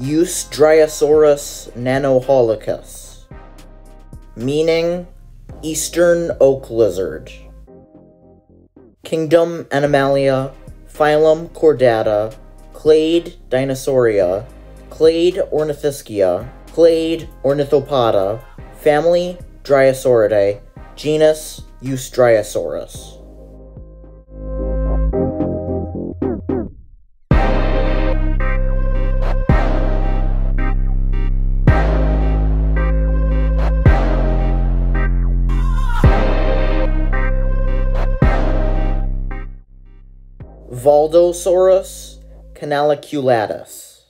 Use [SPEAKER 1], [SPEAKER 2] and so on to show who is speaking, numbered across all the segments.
[SPEAKER 1] Eousdryosaurus nanohallicus, meaning eastern oak lizard. Kingdom Animalia, phylum Chordata, clade Dinosauria, clade Ornithischia, clade Ornithopoda, family Dryosauridae, genus Eousdryosaurus. Valdosaurus canaliculatus,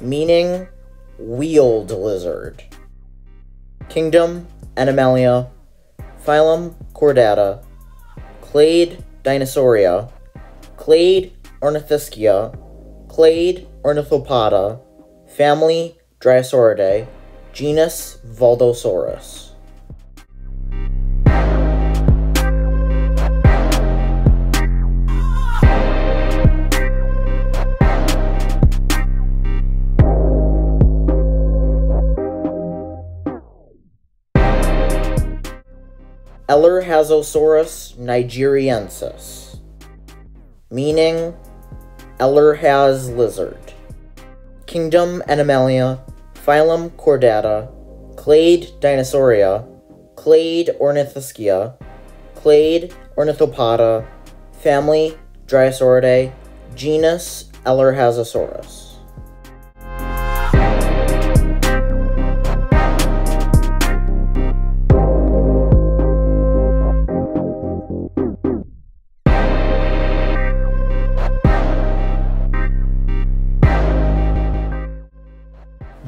[SPEAKER 1] meaning Weald lizard. Kingdom Animalia, phylum Chordata, clade Dinosauria, clade Ornithischia, clade Ornithopoda, family Dryosauridae, genus Valdosaurus. Elrhazosaurus nigeriensis, meaning Elrhaz lizard. Kingdom Animalia, phylum Chordata, clade Dinosauria, clade Ornithischia, clade Ornithopoda, family Dryosauridae, genus Elrhazosaurus.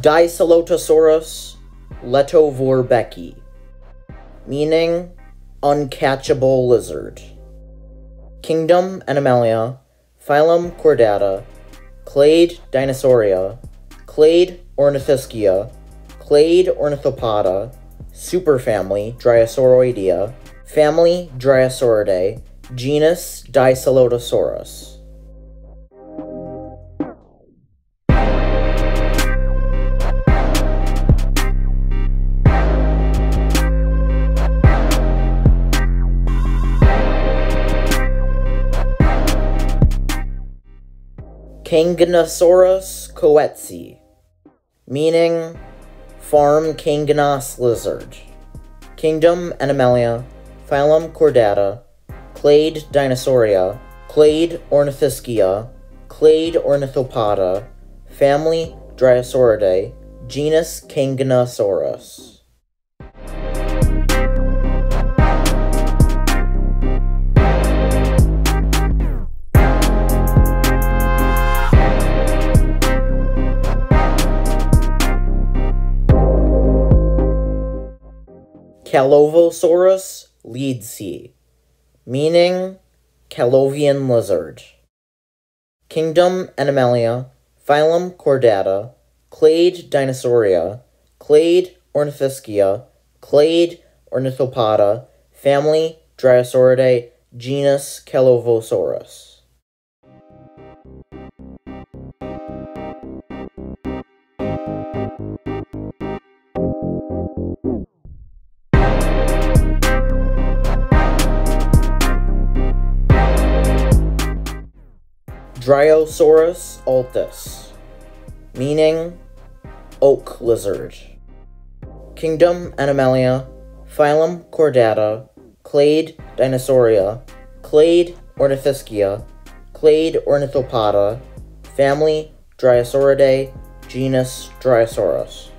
[SPEAKER 1] Dysalotosaurus lettowvorbecki, meaning uncatchable lizard. Kingdom Animalia, phylum Chordata, clade Dinosauria, clade Ornithischia, clade Ornithopoda, superfamily Dryosauroidea, family Dryosauridae, genus Dysalotosaurus. Kangnasaurus coetzeei, meaning farm Kangnas lizard. Kingdom Animalia, phylum Chordata, clade Dinosauria, clade Ornithischia, clade Ornithopoda, family Dryosauridae, genus Kangnasaurus. Callovosaurus leedsii, meaning Callovian lizard. Kingdom Animalia, phylum Chordata, clade Dinosauria, clade Ornithischia, clade Ornithopoda, family Dryosauridae, genus Callovosaurus. Dryosaurus altus, meaning oak lizard. Kingdom Animalia, phylum Chordata, clade Dinosauria, clade Ornithischia, clade Ornithopoda, family Dryosauridae, genus Dryosaurus.